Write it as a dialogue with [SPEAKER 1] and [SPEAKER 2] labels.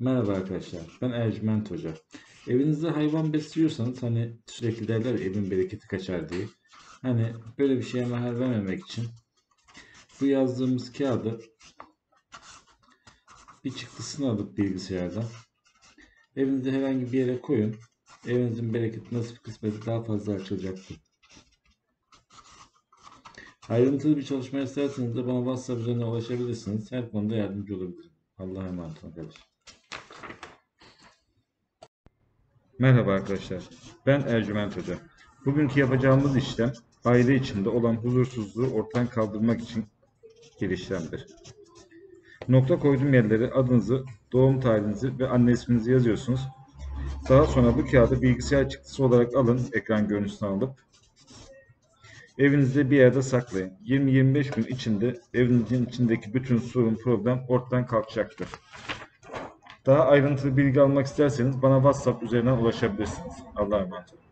[SPEAKER 1] Merhaba arkadaşlar, ben Ercüment Hoca. Evinizde hayvan besliyorsanız hani sürekli derler evin bereketi kaçar diye. Hani böyle bir şeye mahal vermemek için bu yazdığımız kağıdı bir çıktısını alıp bilgisayardan evinizde herhangi bir yere koyun. Evinizin bereketi nasip kısmeti daha fazla açılacaktır. Ayrıntılı bir çalışma isterseniz de bana WhatsApp üzerinden ulaşabilirsiniz. Her konuda yardımcı olabilirim. Allah'a emanet olun arkadaşlar. Merhaba arkadaşlar. Ben Ercüment Hoca. Bugünkü yapacağımız işlem aile içinde olan huzursuzluğu ortadan kaldırmak için bir işlemdir. Nokta koyduğum yerlere adınızı, doğum tarihinizi ve anne isminizi yazıyorsunuz. Daha sonra bu kağıdı bilgisayar çıktısı olarak alın, ekran görüntüsünü alıp evinizde bir yerde saklayın. 20-25 gün içinde evinizin içindeki bütün sorun, problem ortadan kalkacaktır. Daha ayrıntılı bilgi almak isterseniz bana WhatsApp üzerinden ulaşabilirsiniz. Allah'a emanet olun.